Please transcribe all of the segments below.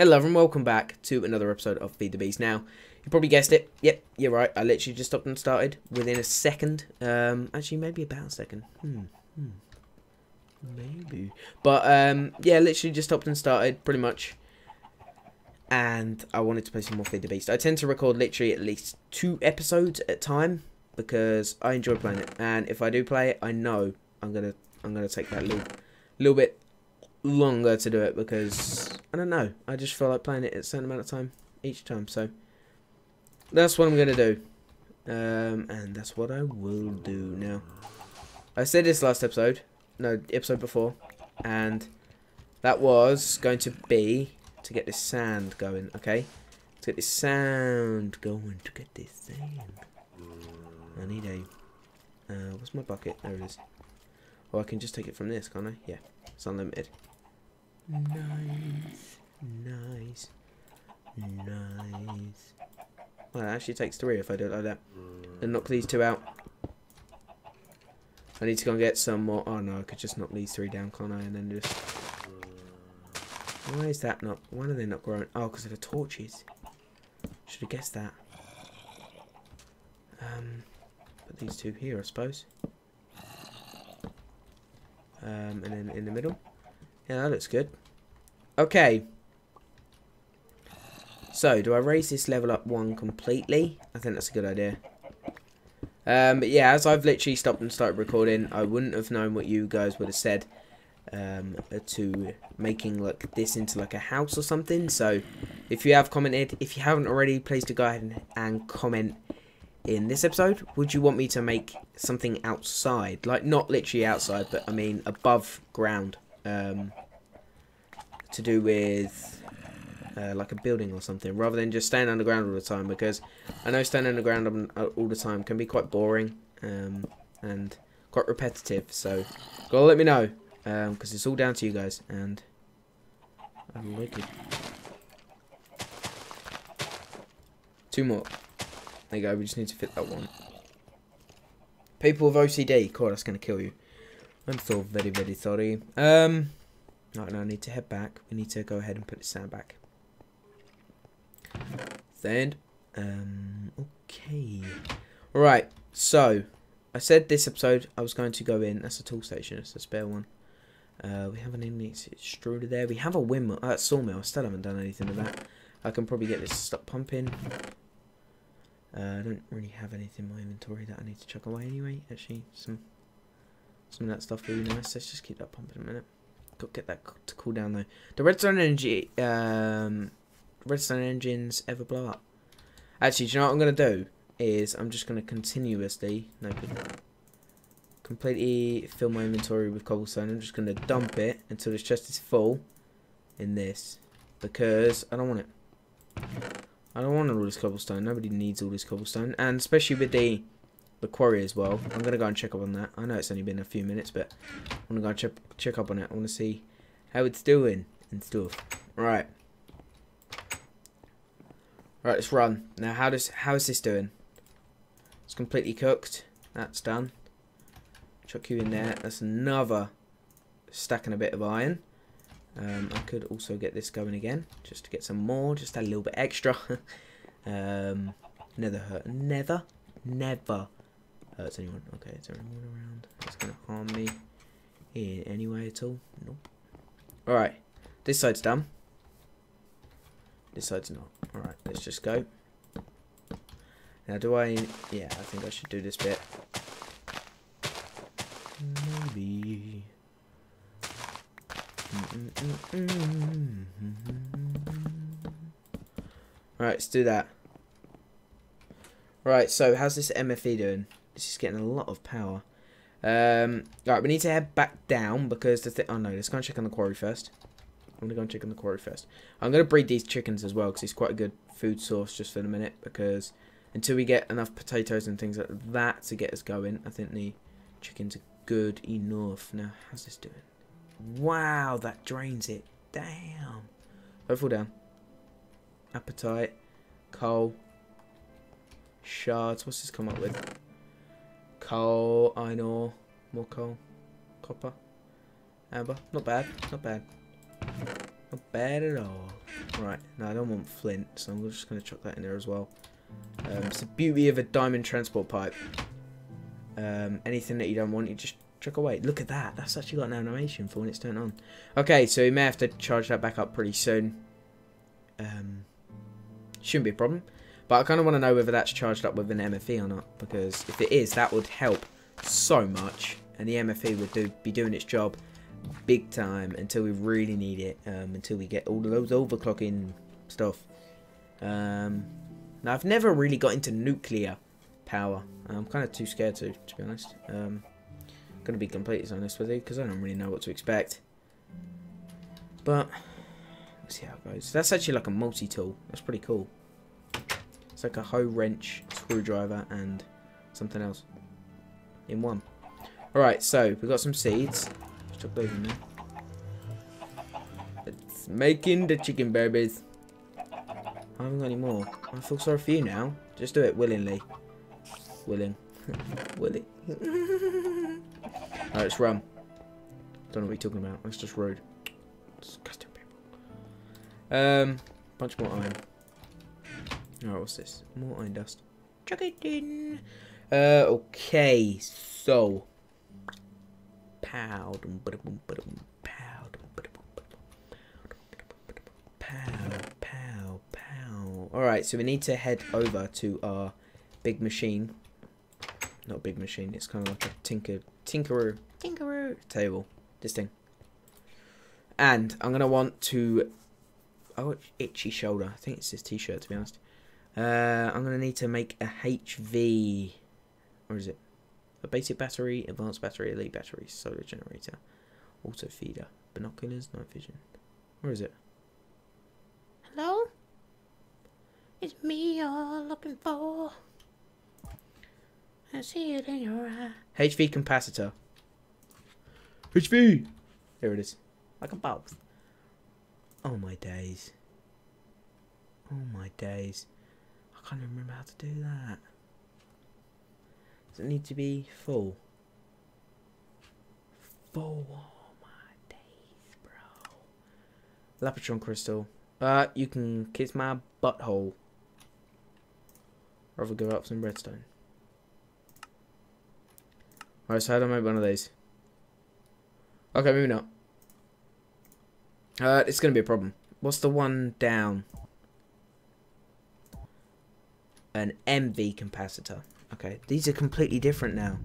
Hello and welcome back to another episode of Feed the Beast. Now, you probably guessed it. Yep, you're right. I literally just stopped and started within a second. Um, actually, maybe about a second. Hmm. hmm. Maybe. But, um, yeah, literally just stopped and started, pretty much. And I wanted to play some more Feed the Beast. I tend to record literally at least two episodes at a time because I enjoy playing it. And if I do play it, I know I'm gonna I'm gonna take that little little bit longer to do it because I don't know. I just feel like playing it a certain amount of time each time. So that's what I'm gonna do, um, and that's what I will do now. I said this last episode, no episode before, and that was going to be to get this sand going. Okay, to get this sand going. To get this sand. I need a. Uh, what's my bucket? There it is. Oh, I can just take it from this, can't I? Yeah, it's unlimited. Nice, nice, nice. Well, it actually takes three if I do it like that. And knock these two out. I need to go and get some more. Oh no, I could just knock these three down, can't I? And then just. Why is that not? Why are they not growing? Oh, because of the torches. Should have guessed that. Um, put these two here, I suppose. Um, and then in the middle. Yeah, that looks good. Okay. So, do I raise this level up one completely? I think that's a good idea. Um, but yeah, as I've literally stopped and started recording, I wouldn't have known what you guys would have said um, to making like this into like a house or something. So, if you have commented, if you haven't already, please do go ahead and, and comment in this episode. Would you want me to make something outside, like not literally outside, but I mean above ground, um, to do with uh, like a building or something, rather than just staying underground all the time. Because I know staying underground all the time can be quite boring um, and quite repetitive. So, gotta let me know because um, it's all down to you guys, and I like it. Two more. There you go, we just need to fit that one. People with OCD, God, that's to kill you. I'm so very, very sorry. Um, right, now I need to head back. We need to go ahead and put the sand back. Sand. Um, okay. Right, so, I said this episode I was going to go in. That's a tool station, it's a spare one. Uh, we have an igneous extruder there. We have a windmill, uh, sawmill. I still haven't done anything with that. I can probably get this to stop pumping. Uh, I don't really have anything in my inventory that I need to chuck away anyway. Actually, some some of that stuff be nice. Let's just keep that pumping a minute. To get that to cool down though. The redstone energy, um, redstone engines ever blow up? Actually, do you know what I'm gonna do? Is I'm just gonna continuously no completely fill my inventory with cobblestone. I'm just gonna dump it until this chest is full in this because I don't want it. I don't want all this cobblestone. Nobody needs all this cobblestone. And especially with the the quarry as well. I'm going to go and check up on that. I know it's only been a few minutes, but I want to go and check, check up on it. I want to see how it's doing and stuff. Right. Right, let's run. Now, how does how is this doing? It's completely cooked. That's done. Chuck you in there. That's another stack and a bit of iron. Um, I could also get this going again, just to get some more, just a little bit extra. um, never hurt, never, never Uh, hurts anyone. Okay, is anyone around going to harm me in any way at all? Nope. Alright, this side's done. This side's not. Alright, let's just go. Now, do I... Yeah, I think I should do this bit. Maybe... Right, let's do that. Right, so how's this MFE doing? Is getting a lot of power. Um, right, we need to head back down because the thing. Oh no, let's go and check on the quarry first. I'm gonna go and check on the quarry first. I'm gonna breed these chickens as well because it's quite a good food source just for the minute. Because until we get enough potatoes and things like that to get us going, I think the chickens are good enough. Now, how's this doing? Wow, that drains it. Damn. Don't fall down. Apatite. Coal. Shards. What's this come up with? Coal. Iron ore. More coal. Copper. Amber. Not bad. Not bad. Not bad at all. Right, no, I don't want flint, so I'm just going to chuck that in there as well. Um, it's the beauty of a diamond transport pipe. Um, anything that you don't want, you just chuck away. Look at that. That's actually got an animation for when it's turned on. Okay, so we may have to charge that back up pretty soon. Um, shouldn't be a problem. But I kind of want to know whether that's charged up with an MFE or not. Because if it is, that would help so much. And the MFE would do, be doing its job big time until we really need it. Um, until we get all of those overclocking stuff. Um, now, I've never really got into nuclear power. I'm kind of too scared to, to be honest. Um, going to be completely honest with you because I don't really know what to expect. But, let's see how it goes. That's actually like a multi-tool. That's pretty cool. It's like a hoe wrench, screwdriver, and something else in one. Alright, so we've got some seeds. Let's chuck those in there. It's making the chicken babies. I haven't got any more. I feel sorry for you now. Just do it willingly. Willing. Willing. Alright, it's rum. Don't know what you're talking about. It's just rude. Disgusting people. Um, bunch more iron. Alright, what's this? More iron dust. Chuck it in. Uh, okay, so. Pow. Pow. Pow. Pow. Pow. Alright, so we need to head over to our big machine. Not big machine, it's kind of like a tinker, tinkerer, tinkerer table. This thing. And I'm going to want to... Oh, itchy shoulder. I think it's this t-shirt, to be honest. Uh, I'm going to need to make a HV... Or is it? A basic battery, advanced battery, elite battery, solar generator, auto feeder, binoculars, night vision. Where is it? Hello? It's me you're looking for. I see it in your eye. HV capacitor. HV! Here it is. Like a box. Oh my days. Oh my days. I can't even remember how to do that. Does it need to be full? Full. Oh my days, bro. Lapotron crystal. Uh, you can kiss my butthole. Rather give up some redstone. Alright, so how do I make one of these? Okay, maybe not. Uh, it's to be a problem. What's the one down? An MV capacitor. Okay, these are completely different now.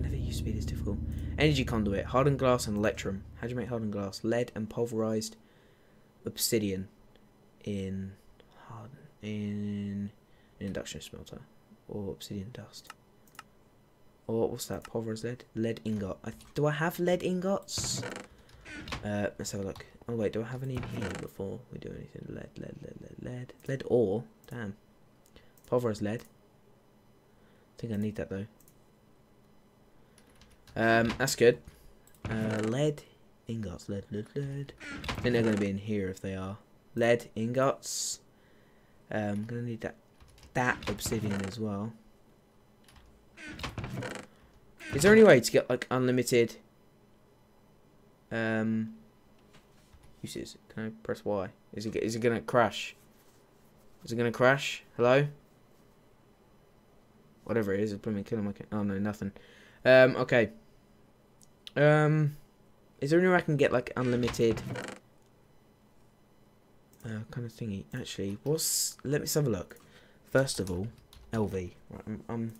Never used to be this difficult. Energy conduit, hardened glass and electrum. How do you make hardened glass? Lead and pulverized obsidian in harden in an induction smelter or obsidian dust. Or what's that? Pulverized lead? Lead ingot. I, do I have lead ingots? Uh, let's have a look. Oh wait, do I have any here before we do anything? Lead, lead, lead, lead, lead, lead ore. Damn. Pulverized lead. I think I need that though. Um, that's good. Uh, lead ingots, lead, lead, lead. I think they're going to be in here if they are. Lead ingots. Um, I'm going to need that that obsidian as well. Is there any way to get like unlimited um uses? Can I press Y? Is it is it gonna crash? Is it gonna crash? Hello? Whatever it is, it's probably killing my oh no, nothing. Um, okay. Um is there anywhere I can get like unlimited uh, kind of thingy? Actually, what's let me have a look. First of all, LV. Right, I'm, I'm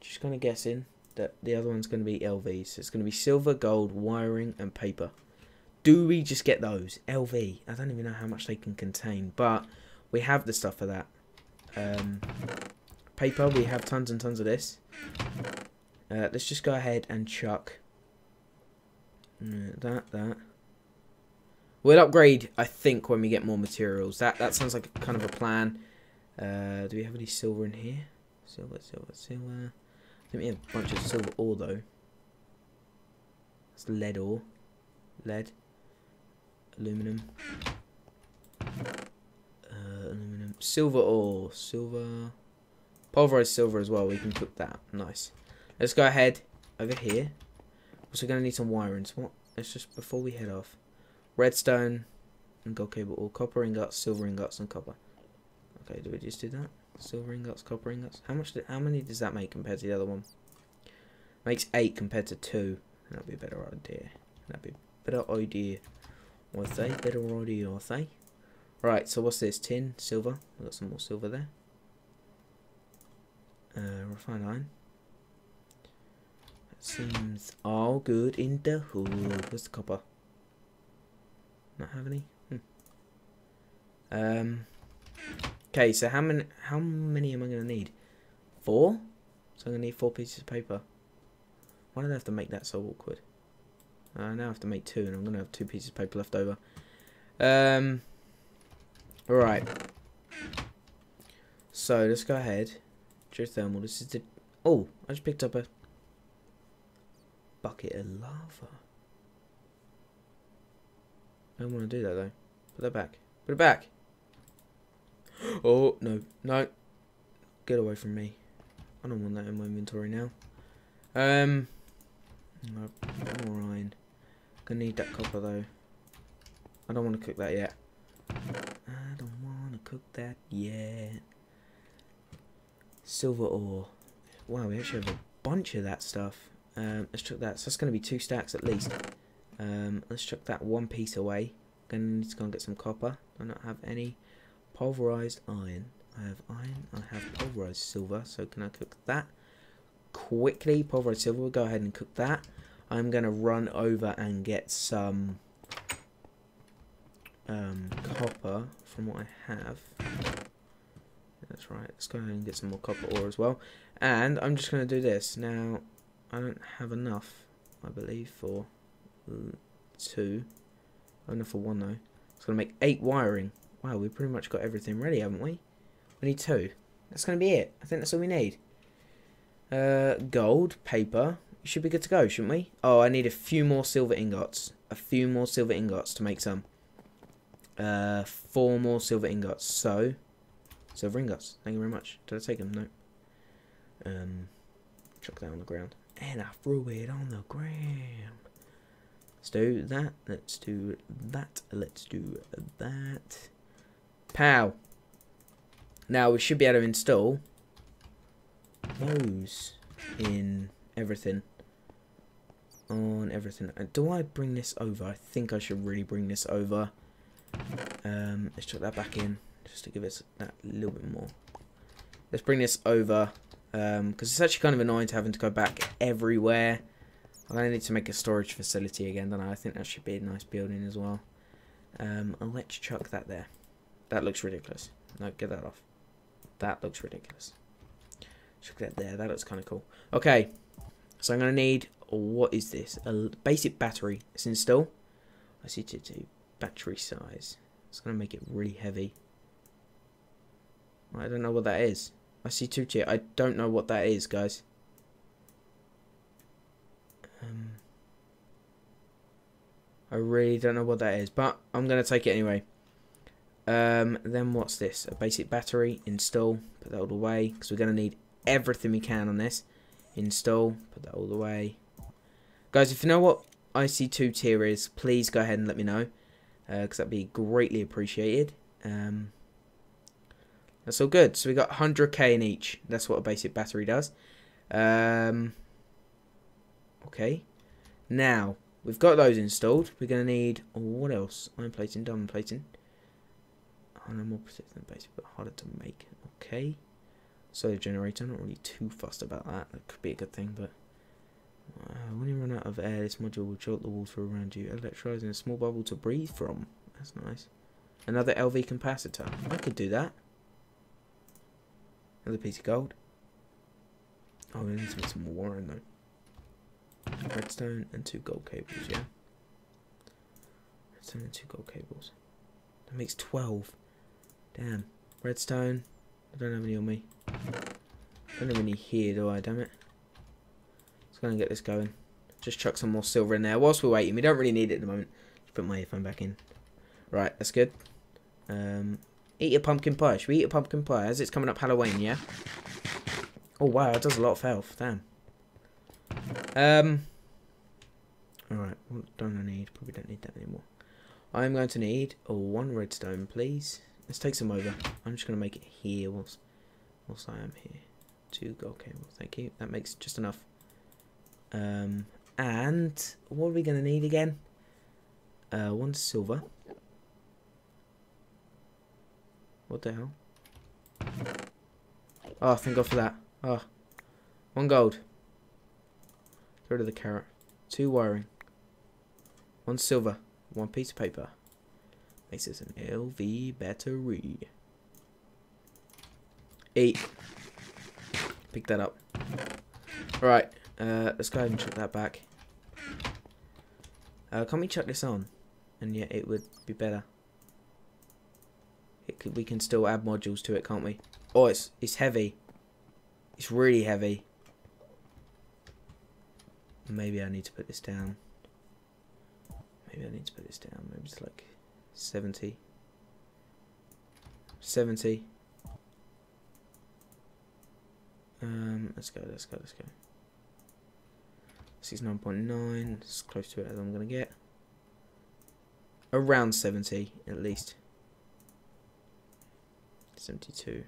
just kind of guessing that the other one's going to be LV. So it's going to be silver, gold, wiring, and paper. Do we just get those? LV. I don't even know how much they can contain, but we have the stuff for that. Um, paper, we have tons and tons of this. Uh, let's just go ahead and chuck uh, that, that. We'll upgrade, I think, when we get more materials. That that sounds like kind of a plan. Uh, do we have any silver in here? Silver, silver, silver. We have a bunch of silver ore though. It's lead ore. Lead. Aluminum. Uh, aluminum. Silver ore. Silver. Pulverized silver as well. We can cook that. Nice. Let's go ahead over here. Also going to need some wiring. So what? Let's just, before we head off. redstone, and gold cable, or copper ingots, silver ingots, and copper. Okay, do we just do that? Silver ingots, copper ingots. How much? Did, how many does that make compared to the other one? Makes eight compared to two. That'd be a better idea. That'd be a better idea. I say better idea. I say. Right. So what's this? Tin, silver. We got some more silver there. Uh, refined iron. That seems all good in the hood. Where's the copper? Not have any. Hmm. Um. Okay, so how many how many am I gonna need? Four? So I'm gonna need four pieces of paper. Why did I have to make that so awkward? I now have to make two and I'm gonna have two pieces of paper left over. Um Alright. So let's go ahead. Geothermal, this is the Oh, I just picked up a bucket of lava. I don't want to do that though. Put that back. Put it back. Oh, no. No. Get away from me. I don't want that in my inventory now. Um. No, Alright. Gonna need that copper though. I don't want to cook that yet. I don't want to cook that yet. Silver ore. Wow, we actually have a bunch of that stuff. Um, let's chuck that. So that's going to be two stacks at least. Um, let's chuck that one piece away. Gonna need to go and get some copper. I Do not have any pulverized iron. I have iron. I have pulverized silver. So can I cook that quickly? Pulverized silver. We'll go ahead and cook that. I'm gonna run over and get some um, copper from what I have. That's right. Let's go ahead and get some more copper ore as well. And I'm just gonna do this now. I don't have enough, I believe, for two. i Enough for one though. It's gonna make eight wiring. Wow, we pretty much got everything ready, haven't we? We need two. That's gonna be it. I think that's all we need. Uh, gold, paper. We should be good to go, shouldn't we? Oh, I need a few more silver ingots. A few more silver ingots to make some. Uh, four more silver ingots. So, silver ingots. Thank you very much. Did I take them? No. Um, chuck that on the ground. And I threw it on the ground. Let's do that. Let's do that. Let's do that. Pow. Now we should be able to install those in everything. On everything. Uh, do I bring this over? I think I should really bring this over. Um, let's chuck that back in just to give us that little bit more. Let's bring this over because um, it's actually kind of annoying to having to go back everywhere. I need to make a storage facility again, don't I? I think that should be a nice building as well. Um, and let's chuck that there. That looks ridiculous. No, get that off. That looks ridiculous. Chuck that there. That looks kind of cool. Okay, so I'm going to need, what is this? A basic battery. Let's install. I see to do battery size. It's going to make it really heavy. I don't know what that is. IC2 tier. I don't know what that is, guys. Um, I really don't know what that is, but I'm going to take it anyway. Um, then what's this? A basic battery. Install. Put that all the way, because we're going to need everything we can on this. Install. Put that all the way. Guys, if you know what IC2 tier is, please go ahead and let me know. Because uh, that'd be greatly appreciated. Um, that's all good. So we got 100k in each. That's what a basic battery does. Um, okay. Now, we've got those installed. We're going to need, oh, what else? Iron plating, diamond plating. Oh, no more protected than basic, but harder to make. Okay. Solar generator, I'm not really too fussed about that. That could be a good thing, but... Uh, when you run out of air, this module will jolt the water around you, electrolyzing a small bubble to breathe from. That's nice. Another LV capacitor. I could do that. Another piece of gold. Oh, we need to make some more wiring though. Redstone and two gold cables, yeah? Redstone and two gold cables. That makes 12. Damn. Redstone. I don't have any on me. I don't have any here, do I? Damn it. Let's go and get this going. Just chuck some more silver in there. Whilst we're waiting, we don't really need it at the moment. Just put my earphone back in. Right, that's good. Um, eat a pumpkin pie. Should we eat a pumpkin pie? As it's coming up Halloween, yeah? Oh, wow, it does a lot of health. Damn. Um, Alright, what don't I need? Probably don't need that anymore. I'm going to need oh, one redstone, please. Let's take some over. I'm just going to make it here whilst, whilst I am here. Two gold cable, thank you. That makes just enough. Um, and what are we going to need again? Uh, one silver. What the hell? Oh, thank God for that. Oh, one gold. Get rid of the carrot. Two wiring. One silver. One piece of paper. Makes is an LV battery. Eight. Pick that up. Alright, uh, let's go ahead and chuck that back. Uh, can't we chuck this on? And yet it would be better. It could, we can still add modules to it, can't we? Oh, it's it's heavy. It's really heavy. Maybe I need to put this down. Maybe I need to put this down. Maybe it's like 70. 70. Um, let's go, let's go, let's go. 69.9, as close to it as I'm going to get. Around 70, at least. 72.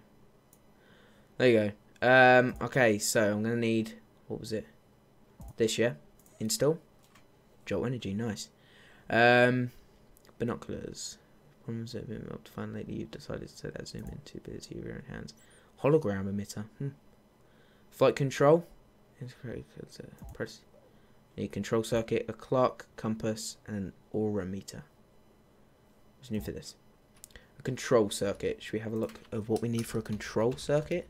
There you go. Um, okay, so I'm going to need, what was it? This, yeah? Install. Jolt Energy, nice. Um, binoculars. Problems that have been able to find lately, you've decided to set that zoom in to ability of your own hands. Hologram emitter. Hmm. Flight control. Press. Need control circuit, a clock, compass, and an aura meter. What's new for this? A control circuit. Should we have a look of what we need for a control circuit?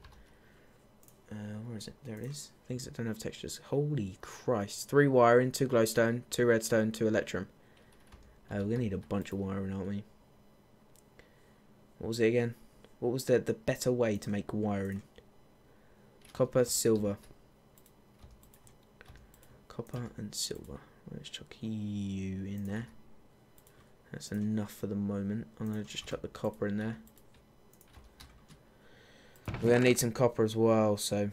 Uh, where is it? There it is. Things that don't have textures. Holy Christ. Three wiring, two glowstone, two redstone, two electrum. Uh, we're to need a bunch of wiring, aren't we? What was it again? What was the, the better way to make wiring? Copper, silver. Copper and silver. Let's chuck you in there. That's enough for the moment. I'm to just chuck the copper in there. We're to need some copper as well, so...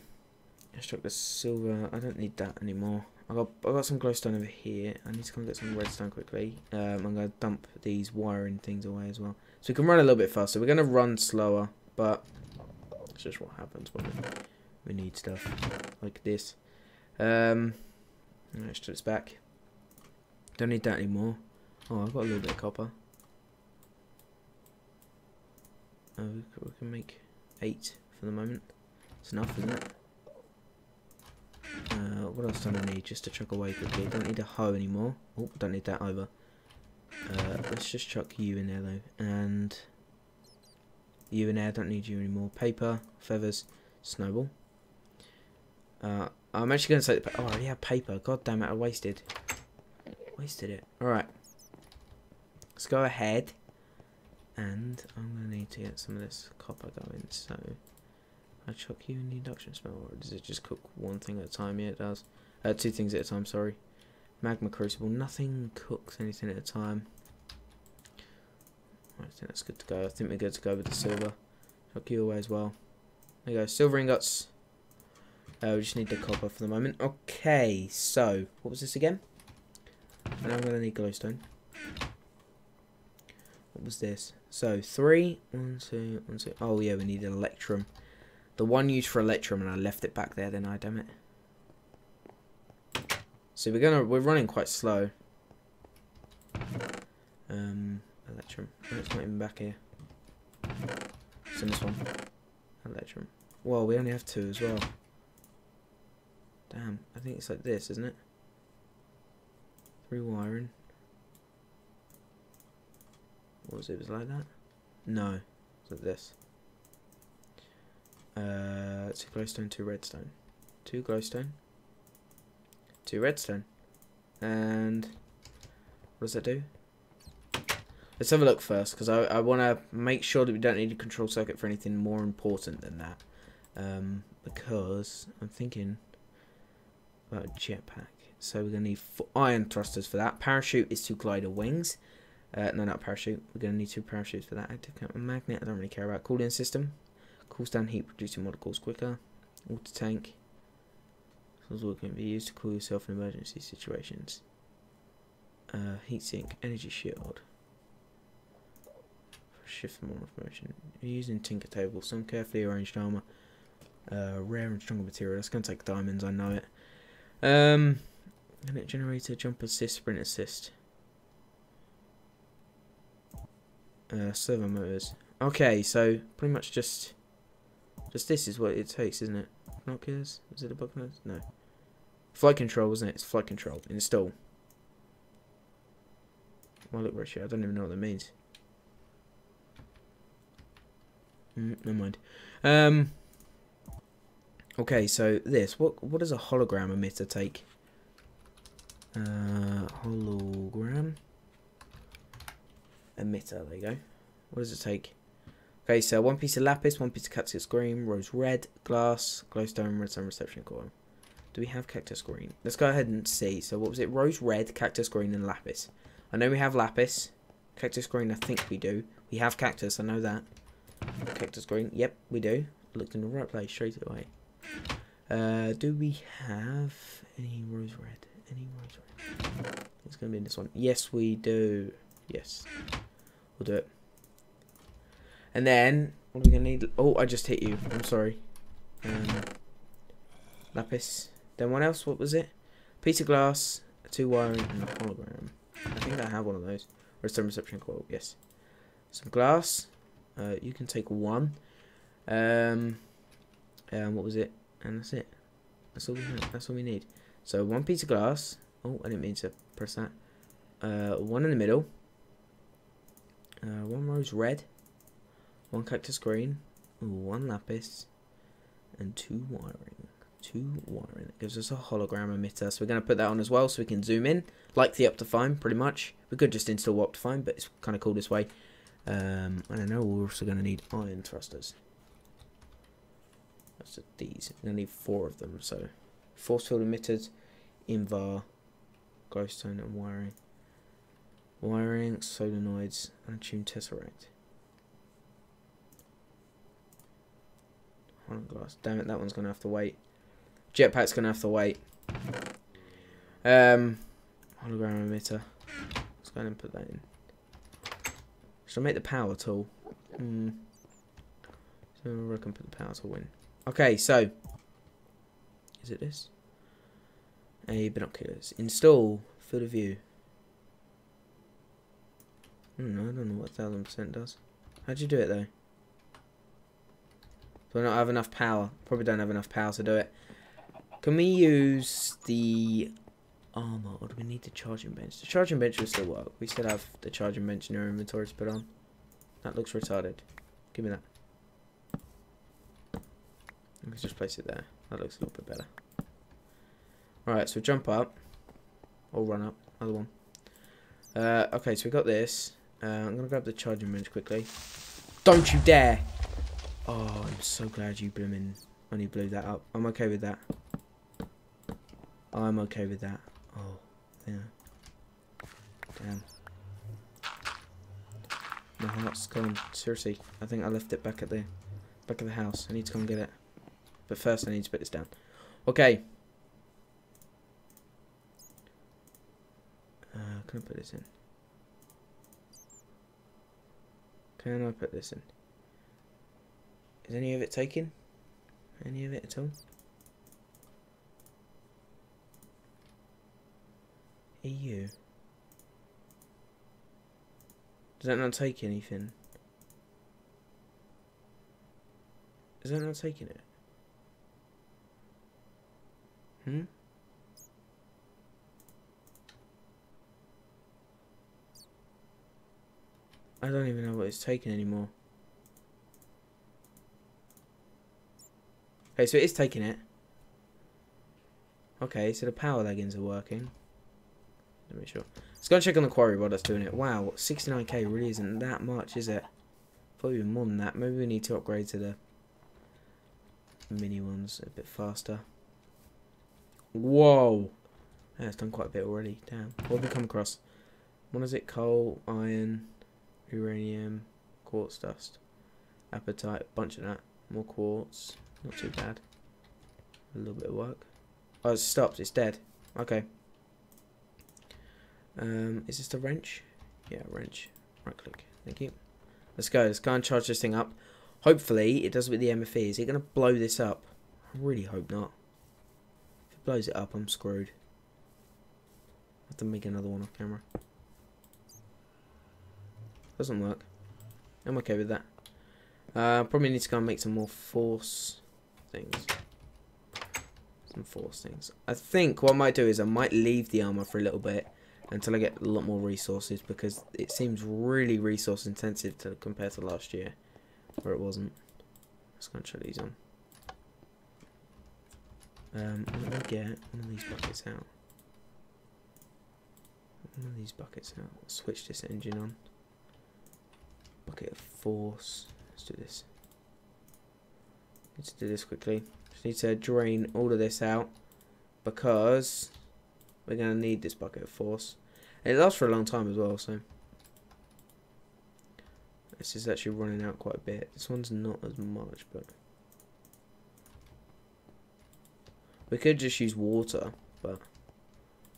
Let's chuck the silver. I don't need that anymore. I got I got some glowstone over here. I need to come get some redstone quickly. Um, I'm to dump these wiring things away as well. So we can run a little bit faster. We're going to run slower, but it's just what happens when we, we need stuff like this. Um, let's put this back. Don't need that anymore. Oh, I've got a little bit of copper. Oh, we can make eight for the moment. It's enough, isn't it? Uh, what else do I need just to chuck away quickly? Don't need a hoe anymore. Oh, don't need that either. Uh, let's just chuck you in there though. And you in there, don't need you anymore. Paper, feathers, snowball. Uh, I'm actually going to say, oh, I already have paper. God damn it, I wasted. Wasted it. Alright. Let's go ahead. And I'm going to need to get some of this copper going. So, I chuck you in the induction smell, or does it just cook one thing at a time? Yeah, it does. Uh, two things at a time, sorry. Magma crucible, nothing cooks anything at a time. I think that's good to go. I think we're good to go with the silver. Chuck you away as well. There you go, silver ingots. Uh, we just need the copper for the moment. Okay, so, what was this again? And I'm going to need glowstone. What was this? So, three, one, two, one, two. Oh, yeah, we need an electrum. The one used for Electrum, and I left it back there, then I damn it. So we're gonna we're running quite slow. Um, Electrum. Oh, it's not even back here. It's in this one. Electrum. Well, we only have two as well. Damn, I think it's like this, isn't it? Three wiring. What was it? Was like that? No, it's like this. Uh, two glowstone, two redstone. Two glowstone. Two redstone. And what does that do? Let's have a look first, because I, I want to make sure that we don't need a control circuit for anything more important than that. Um, because I'm thinking about a jetpack. So we're going to need iron thrusters for that. Parachute is two glider wings. Uh, no, not parachute. We're going to need two parachutes for that. Active magnet, I don't really care about. Cooling system. Cools down heat, producing molecules quicker. Water tank. This all can be used to cool yourself in emergency situations. Uh, heatsink, energy shield. Shift more information. Using Tinker Table. Some carefully arranged armor. Uh, rare and stronger material. That's going to take diamonds, I know it. Um, and it generator, jump assist, sprint assist. Uh, servo motors. Okay, so pretty much just just this is what it takes, isn't it? Binoculars? Is it a binoculars? No. Flight control, isn't it? It's flight control. Install. Well, look ratio. I don't even know what that means. Mm, never mind. Um. Okay, so this. What what does a hologram emitter take? Uh, hologram emitter. There you go. What does it take? Okay, so one piece of lapis, one piece of cactus green, rose red, glass, glowstone, redstone reception coil. Do we have cactus green? Let's go ahead and see. So what was it? Rose red, cactus green, and lapis. I know we have lapis. Cactus green, I think we do. We have cactus, I know that. Cactus green, yep, we do. Looked in the right place straight away. Uh, do we have any rose red? Any rose red? It's going to be in this one. Yes, we do. Yes. We'll do it. And then, what are we going to need? Oh, I just hit you. I'm sorry. Um, lapis. Then what else? What was it? Piece of glass, two wiring, and a hologram. I think I have one of those. Or some reception coil, yes. Some glass. Uh, you can take one. Um, um, what was it? And that's it. That's all we have. That's all we need. So one piece of glass. Oh, I didn't mean to press that. Uh, one in the middle. Uh, one rose red. One cactus green. One lapis. And two wiring. Two wiring. It gives us a hologram emitter. So we're going to put that on as well so we can zoom in. Like the Optifine, pretty much. We could just install Optifine, but it's kind of cool this way. Um, I don't know, we're also going to need iron thrusters. That's these. We're going to need four of them. So, force field emitters, invar, glowstone, and wiring. Wiring, solenoids, and tune tesseract. Iron glass. Damn it, that one's to have to wait. Jetpack's to have to wait. Um, hologram emitter. Let's go ahead and put that in. Should I make the power tool? Hmm. So I can put the power tool in. Okay, so is it this? A binoculars. Install field of view. Hmm, I don't know what thousand percent does. How'd you do it though? Do I not have enough power? Probably don't have enough power to do it. Can we use the armor, or do we need the charging bench? The charging bench will still work. We still have the charging bench in our inventory to put on. That looks retarded. Give me that. Let's just place it there. That looks a little bit better. Alright, so jump up. Or run up. Other one. Uh, okay, so we got this. Uh, I'm going to grab the charging bench quickly. Don't you dare! Oh, I'm so glad you blooming only blew that up. I'm okay with that. I'm okay with that. Oh, yeah. Damn. My heart's gone. Seriously, I think I left it back at the back of the house. I need to come and get it. But first I need to put this down. Okay. Uh, can I put this in? Can I put this in? Is any of it taken? Any of it at all? EU. Does that not take anything? Is that not taking it? Hmm? I don't even know what it's taking anymore. Okay, so it is taking it. Okay, so the power leggings are working. Let me sure. Let's go and check on the quarry while that's doing it. Wow, 69k really isn't that much, is it? Probably more than that. Maybe we need to upgrade to the mini ones a bit faster. Whoa! Yeah, it's done quite a bit already. Damn. What have we come across? What is it? Coal, iron, uranium, quartz dust, apatite, bunch of that. More quartz. Not too bad. A little bit of work. Oh, it's stopped. It's dead. Okay. Um, is this the wrench? Yeah, wrench. Right click. Thank you. Let's go. Let's go and charge this thing up. Hopefully, it does with the MFE. Is it going to blow this up? I really hope not. If it blows it up, I'm screwed. I have to make another one off camera. Doesn't work. I'm okay with that. Uh, probably need to go and make some more force things. Some force things. I think what I might do is I might leave the armor for a little bit until I get a lot more resources because it seems really resource intensive to compare to last year where it wasn't. Let's go try these on. Um, I'm gonna get one of these buckets out. One of these buckets out. Switch this engine on. Bucket of force. Let's do this. Let's do this quickly. Just need to drain all of this out because we're going to need this bucket of force. And it lasts for a long time as well, so. This is actually running out quite a bit. This one's not as much, but. We could just use water, but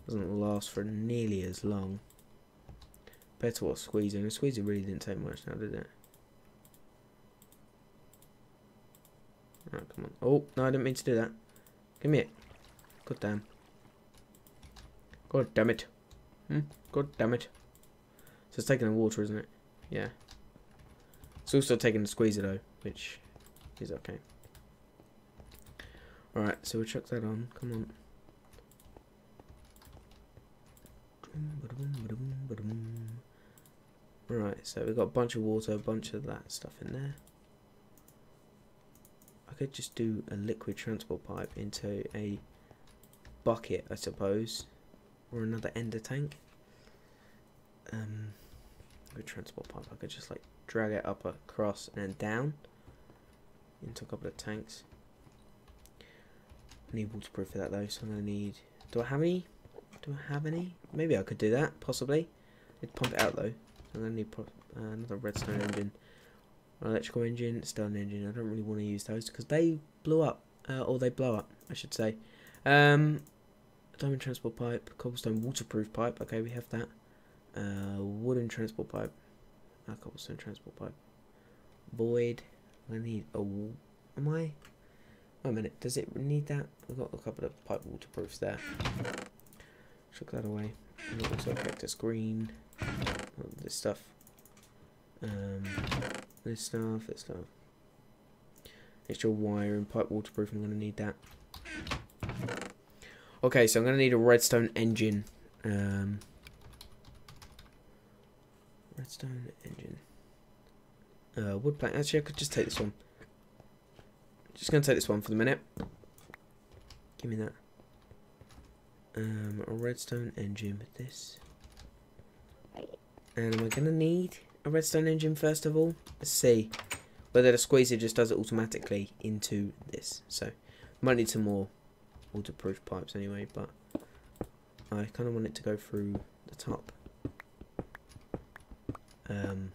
doesn't last for nearly as long. Better what squeezing. The squeezing really didn't take much now, did it? Alright, come on. Oh, no, I didn't mean to do that. Give me it. God damn. God damn it. Hmm? God damn it. So it's taking the water, isn't it? Yeah. It's also taking the squeezer though, which is okay. Alright, so we'll chuck that on. Come on. Right, so we've got a bunch of water, a bunch of that stuff in there. Could just do a liquid transport pipe into a bucket, I suppose, or another ender tank. Um, liquid transport pipe. I could just like drag it up across and down into a couple of tanks. I need waterproof for that though, so I'm gonna need. Do I have any? Do I have any? Maybe I could do that, possibly. I'd pump it out though. I'm gonna need uh, another redstone engine, electrical engine, stone engine. I don't really want to use those because they blew up, uh, or they blow up, I should say. Um, diamond transport pipe, cobblestone waterproof pipe. Okay, we have that. Uh, wooden transport pipe, uh, cobblestone transport pipe. Void. I need a. Am I? Wait a minute. Does it need that? I've got a couple of pipe waterproofs there. Chuck that away. And also cactus green. This stuff. Um, this stuff, this stuff. Extra wire and pipe waterproof. I'm going to need that. Okay, so I'm going to need a redstone engine. Um, redstone engine. Uh, wood plank. Actually, I could just take this one. Just going to take this one for the minute. Give me that. Um, a redstone engine with this. And am I going to need a redstone engine first of all? Let's see whether the squeezer just does it automatically into this. So, might need some more waterproof pipes anyway, but I kind of want it to go through the top. Um,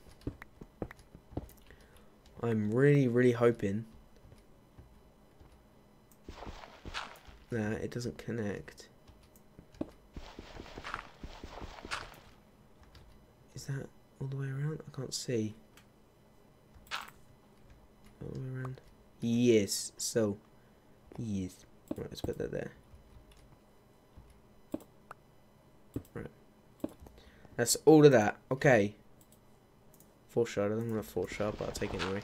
I'm really, really hoping that it doesn't connect. Is that all the way around? I can't see. All the way around. Yes. So, yes. Right, let's put that there. Right. That's all of that. Okay. Force shard. I don't want a force shard, but I'll take it anyway.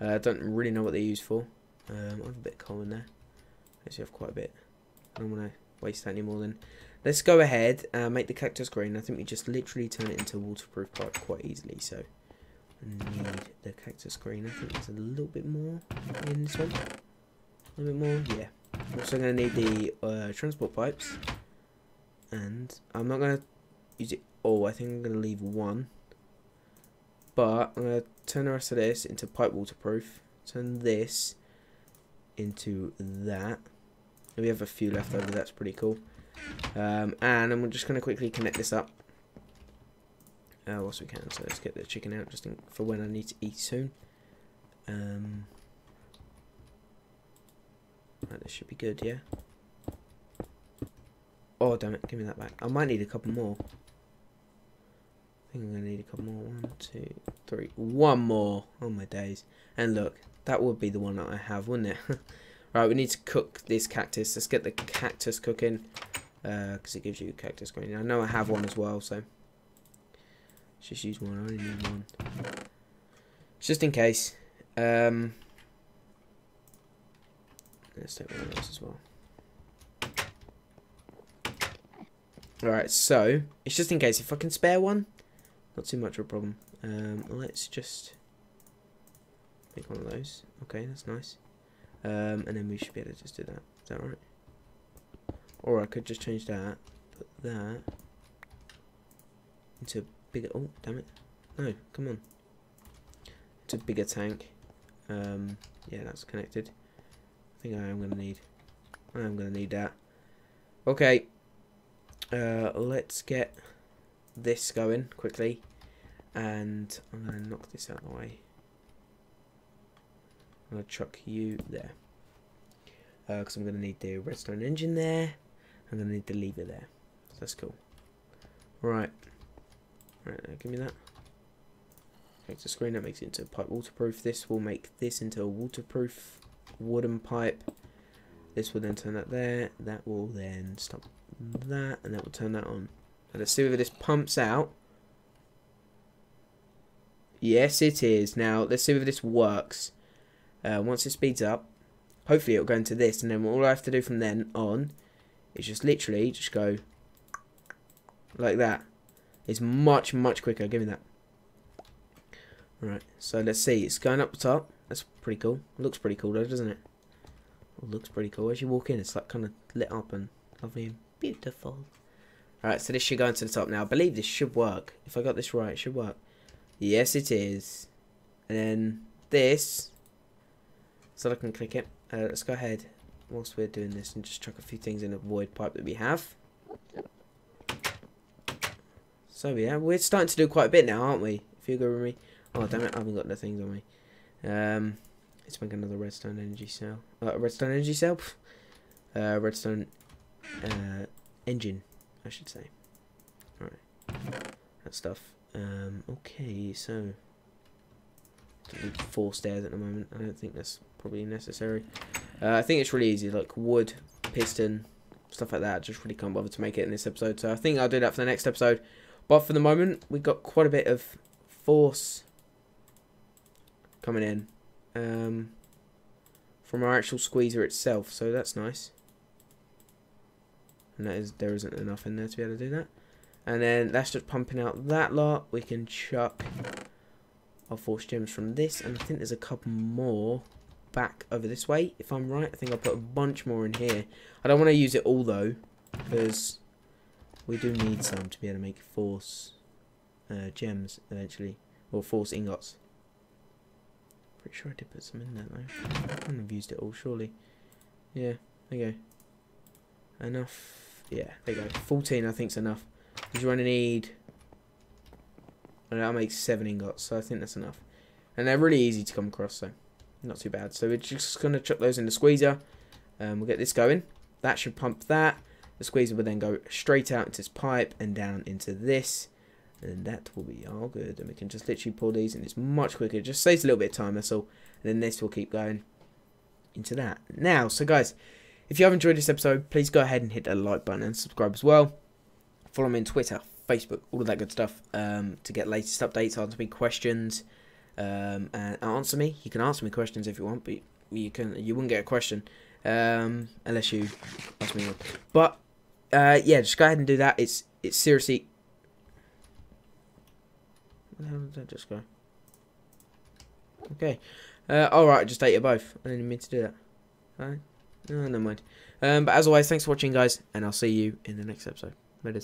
Uh, I don't really know what they're used for. Um, I have a bit of coal in there. I Actually, have quite a bit. I don't want to waste that any more than Let's go ahead and make the cactus green. I think we just literally turn it into a waterproof pipe quite easily. So need the cactus green. I think there's a little bit more in this one. A little bit more, yeah. Also going to need the uh, transport pipes. And I'm not going to use it all. I think I'm going to leave one. But I'm going to turn the rest of this into pipe waterproof. Turn this into that. And we have a few left over. That's pretty cool. Um, and I'm just going to quickly connect this up. Uh, whilst we can. So let's get the chicken out just in, for when I need to eat soon. Um, right, this should be good, yeah? Oh, damn it. Give me that back. I might need a couple more. I think I'm going to need a couple more. One, two, three. One more. Oh my days. And look, that would be the one that I have, wouldn't it? right, we need to cook this cactus. Let's get the cactus cooking. Because uh, it gives you cactus green. I know I have one as well, so... Just use one. I only need one. Just in case. Um, let's take one of those as well. Alright, so, it's just in case. If I can spare one, not too much of a problem. Um, let's just make one of those. Okay, that's nice. Um, and then we should be able to just do that. Is that right? Or I could just change that, put that into a bigger. Oh, damn it! No, come on. It's a bigger tank. Um, yeah, that's connected. I think I am gonna need. I am gonna need that. Okay. Uh, let's get this going quickly, and I'm gonna knock this out of the way. I'm gonna chuck you there, because uh, I'm gonna need the redstone engine there. I'm gonna need the lever there. So that's cool. Right. Right, now give me that. Makes the screen, that makes it into a pipe waterproof. This will make this into a waterproof wooden pipe. This will then turn that there. That will then stop that, and that will turn that on. Now let's see whether this pumps out. Yes, it is. Now, let's see whether this works. Uh, once it speeds up, hopefully it'll go into this, and then all I have to do from then on is just literally just go like that. It's much, much quicker. Give me that. Right, so let's see. It's going up the top. That's pretty cool. Looks pretty cool though, doesn't it? looks pretty cool. As you walk in, it's like kind of lit up and lovely and beautiful. Alright, so this should go into the top now. I believe this should work. If I got this right, it should work. Yes, it is. And then this. So I can click it. Uh, let's go ahead whilst we're doing this and just chuck a few things in a void pipe that we have. So yeah, we're starting to do quite a bit now, aren't we? If you go with me. Oh damn it, I haven't got the things on me. Um, let's make another redstone energy cell. Uh, redstone energy cell. Uh, redstone uh, engine, I should say. All right, that stuff. Um, okay, so four stairs at the moment. I don't think that's probably necessary. Uh, I think it's really easy, like wood, piston, stuff like that. Just really can't bother to make it in this episode. So I think I'll do that for the next episode. But for the moment, we've got quite a bit of force coming in um, from our actual squeezer itself. So that's nice. And that is there isn't enough in there to be able to do that. And then that's just pumping out that lot. We can chuck our force gems from this. And I think there's a couple more back over this way, if I'm right. I think I'll put a bunch more in here. I don't want to use it all, though, because we do need some to be able to make force uh, gems, eventually. Or force ingots. Pretty sure I did put some in there, though. I couldn't have used it all, surely. Yeah, there you go. Enough. Yeah, there you go. 14, I think, is enough. Because you're only need... And that makes 7 ingots, so I think that's enough. And they're really easy to come across, so... Not too bad. So we're just going to chuck those in the squeezer. Um, we'll get this going. That should pump that. The squeezer will then go straight out into this pipe and down into this. And that will be all good. And we can just literally pull these and it's much quicker. It just saves a little bit of time, that's all. And then this will keep going into that. Now, so guys, if you have enjoyed this episode, please go ahead and hit that like button and subscribe as well. Follow me on Twitter, Facebook, all of that good stuff um, to get latest updates, answer me questions, um, and answer me. You can answer me questions if you want, but you can you wouldn't get a question um, unless you ask me. But uh, yeah, just go ahead and do that. It's it's seriously. Where did that just go? Okay. Uh, Alright, just ate you both. I didn't mean to do that. Alright. No, never mind. Um, but as always, thanks for watching, guys, and I'll see you in the next episode. Later.